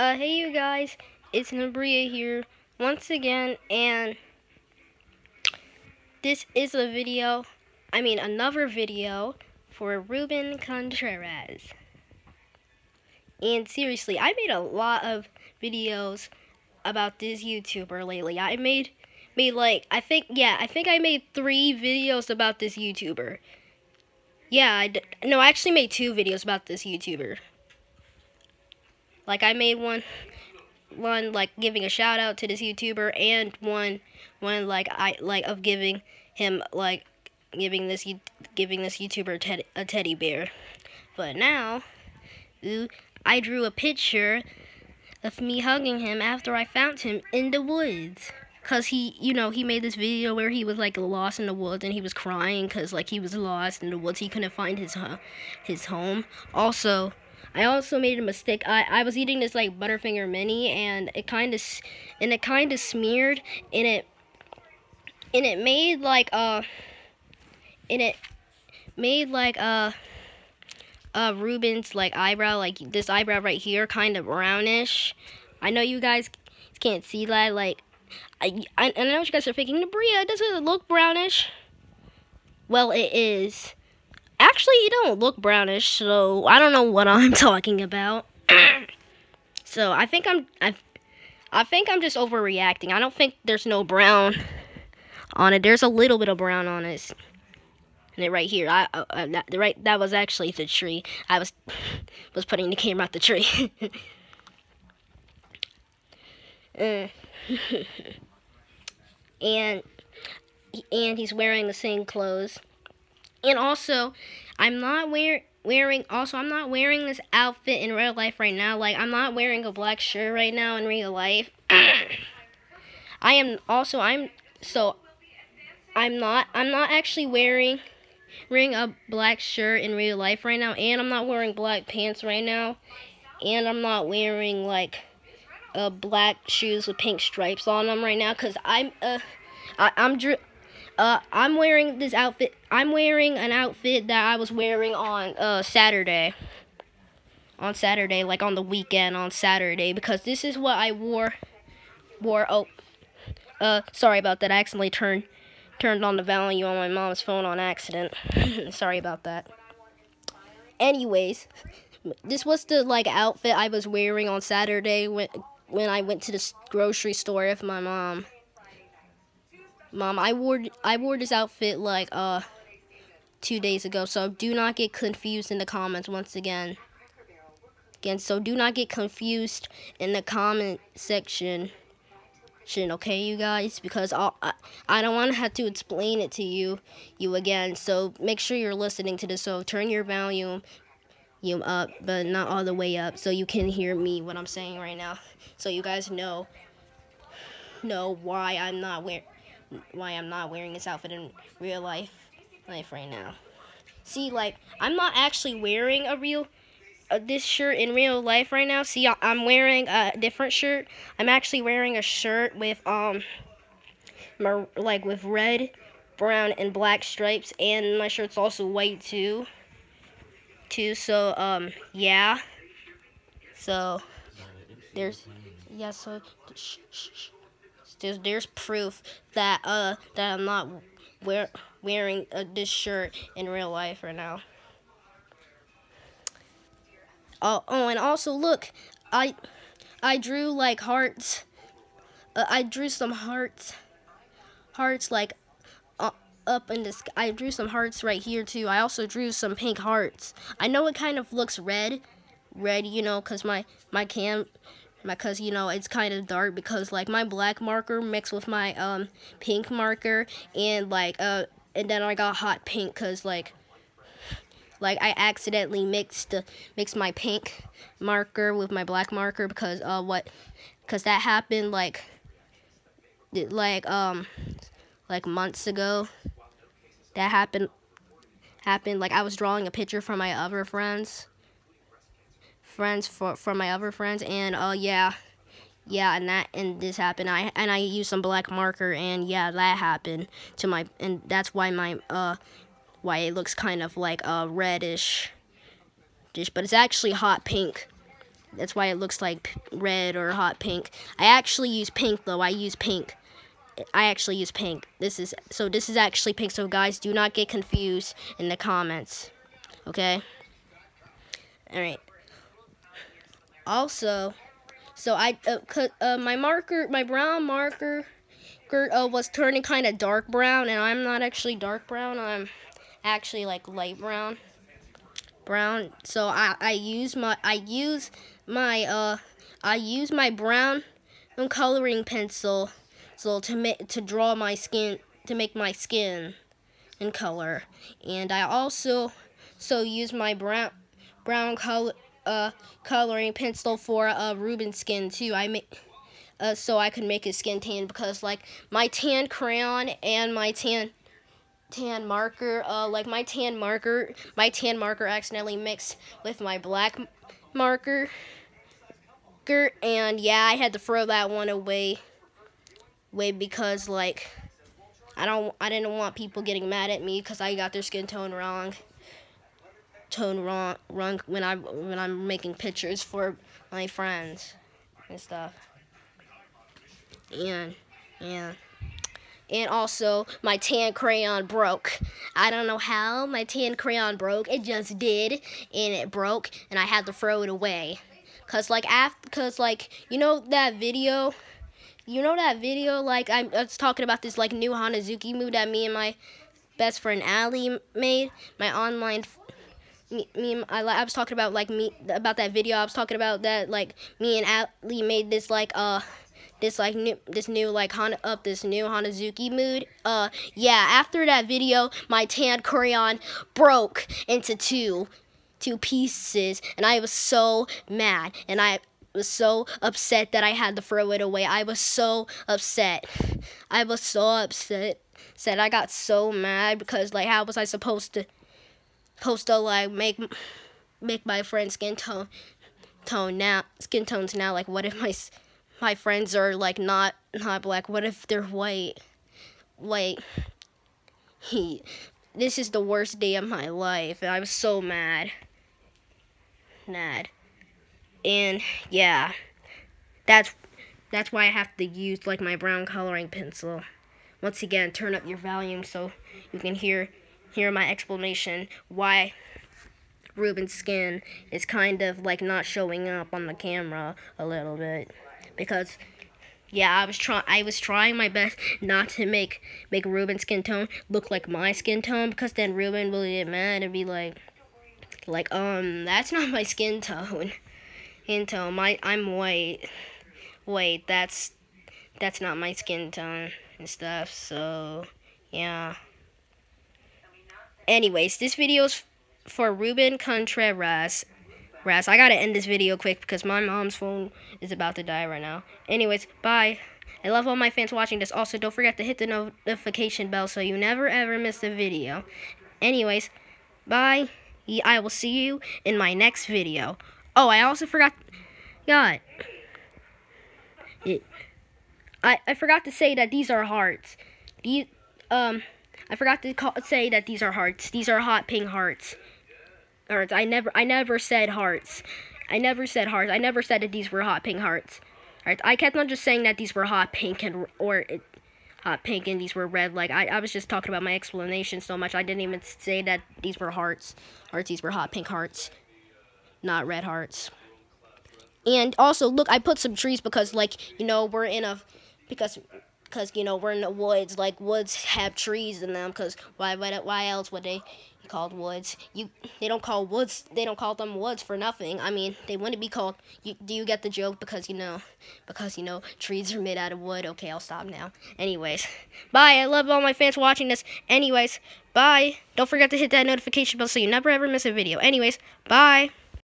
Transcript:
Uh, hey you guys, it's Nabria here once again, and this is a video, I mean another video for Ruben Contreras. And seriously, I made a lot of videos about this YouTuber lately. I made, made like, I think, yeah, I think I made three videos about this YouTuber. Yeah, I d no, I actually made two videos about this YouTuber. Like I made one one like giving a shout out to this YouTuber and one one like I like of giving him like giving this giving this YouTuber a teddy, bear. But now, ooh, I drew a picture of me hugging him after I found him in the woods. Cause he, you know, he made this video where he was like lost in the woods and he was crying cause like he was lost in the woods. He couldn't find his uh, his home. Also, I also made a mistake. I, I was eating this like Butterfinger Mini and it kind of and it kind of smeared and it and it made like uh and it made like uh uh Ruben's like eyebrow like this eyebrow right here kind of brownish. I know you guys can't see that like I I, I know what you guys are thinking, Bria, does it look brownish? Well, it is. Actually, you don't look brownish, so I don't know what I'm talking about. so I think I'm I, I think I'm just overreacting. I don't think there's no brown on it. There's a little bit of brown on it. And it right here, I, uh, uh that, right that was actually the tree. I was was putting the camera at the tree. uh, and and he's wearing the same clothes. And also, I'm not wear wearing also I'm not wearing this outfit in real life right now. Like I'm not wearing a black shirt right now in real life. I am also I'm so I'm not I'm not actually wearing wearing a black shirt in real life right now and I'm not wearing black pants right now and I'm not wearing like uh, black shoes with pink stripes on them right now cuz I'm uh I, I'm uh, I'm wearing this outfit. I'm wearing an outfit that I was wearing on uh, Saturday. On Saturday, like on the weekend on Saturday, because this is what I wore. Wore. Oh, uh, sorry about that. I accidentally turned turned on the volume on my mom's phone on accident. sorry about that. Anyways, this was the like outfit I was wearing on Saturday when when I went to the grocery store with my mom. Mom, I wore I wore this outfit like uh two days ago, so do not get confused in the comments once again. Again, so do not get confused in the comment section. Okay, you guys, because I'll, I I don't want to have to explain it to you you again. So make sure you're listening to this. So turn your volume you up, but not all the way up, so you can hear me what I'm saying right now. So you guys know know why I'm not wearing why I'm not wearing this outfit in real life life right now. See, like, I'm not actually wearing a real uh, this shirt in real life right now. See, I'm wearing a different shirt. I'm actually wearing a shirt with, um, like, with red, brown, and black stripes. And my shirt's also white, too. Too, so, um, yeah. So, there's, yeah, so, shh, shh, shh there's there's proof that uh that I'm not wear, wearing uh, this shirt in real life right now. Oh, oh, and also look, I I drew like hearts. Uh, I drew some hearts, hearts like uh, up in the sky. I drew some hearts right here too. I also drew some pink hearts. I know it kind of looks red, red, you know, cause my my cam because you know it's kind of dark because like my black marker mixed with my um pink marker and like uh and then I got hot pink because like like I accidentally mixed uh, mixed my pink marker with my black marker because uh what because that happened like like um like months ago. That happened happened like I was drawing a picture for my other friends friends for for my other friends and uh yeah yeah and that and this happened i and i used some black marker and yeah that happened to my and that's why my uh why it looks kind of like uh reddish dish but it's actually hot pink That's why it looks like red or hot pink. I actually use pink though. I use pink. I actually use pink. This is so this is actually pink. So guys, do not get confused in the comments. Okay? All right. Also, so I uh, uh, my marker, my brown marker uh, was turning kind of dark brown and I'm not actually dark brown. I'm actually like light brown. Brown. So I I use my I use my uh I use my brown coloring pencil so to make to draw my skin to make my skin in color. And I also so use my brown brown color uh coloring pencil for a Ruben skin too. I make uh, so I could make his skin tan because like my tan crayon and my tan tan marker uh like my tan marker my tan marker accidentally mixed with my black marker and yeah I had to throw that one away way because like I don't I didn't want people getting mad at me because I got their skin tone wrong tone wrong wrong when I when I'm making pictures for my friends and stuff. And yeah and also my tan crayon broke. I don't know how my tan crayon broke. It just did and it broke and i had to throw it away. Because like after because like you know that video you know that video like i was talking about this like new hanazuki move that me and my best friend Ali made? My online me, me I, I was talking about like me about that video I was talking about that like me and Ali made this like uh this like new this new like Hana up this new Hanazuki mood. Uh yeah, after that video, my tan crayon broke into two two pieces and I was so mad and I was so upset that I had to throw it away. I was so upset. I was so upset. Said I got so mad because like how was I supposed to supposed to like make make my friend skin tone tone now skin tones now like what if my my friends are like not not black. What if they're white? Like he this is the worst day of my life. I was so mad. Mad. And yeah. That's that's why I have to use like my brown coloring pencil. Once again, turn up your volume so you can hear hear my explanation why Ruben's skin is kind of like not showing up on the camera a little bit because yeah, I was trying I was trying my best not to make make Ruben's skin tone look like my skin tone because then Ruben will get mad and be like like um that's not my skin tone. Skin tone. My I'm white. Wait, that's that's not my skin tone and stuff. So, yeah. Anyways, this video's for Ruben Contreras Rats, I gotta end this video quick because my mom's phone is about to die right now. Anyways, bye. I love all my fans watching this. Also, don't forget to hit the notification bell so you never ever miss a video. Anyways, bye. I will see you in my next video. Oh, I also forgot. God. It, I, I forgot to say that these are hearts. These, um, I forgot to call, say that these are hearts. These are hot pink hearts hearts. I never I never said hearts. I never said hearts. I never said that these were hot pink hearts. Alright, I kept on just saying that these were hot pink and or it, hot pink and these were red. Like I, I was just talking about my explanation so much I didn't even say that these were hearts. Hearts, these were hot pink hearts, not red hearts. And also, look, I put some trees because, like, you know, we're in a because because you know we're in the woods. Like woods have trees in them. Because why why why else would they called woods. You they don't call woods they don't call them woods for nothing. I mean, they wouldn't be called you, do you get the joke because you know because you know trees are made out of wood. Okay, I'll stop now. Anyways, bye. I love all my fans watching this. Anyways, bye. Don't forget to hit that notification bell so you never ever miss a video. Anyways, bye.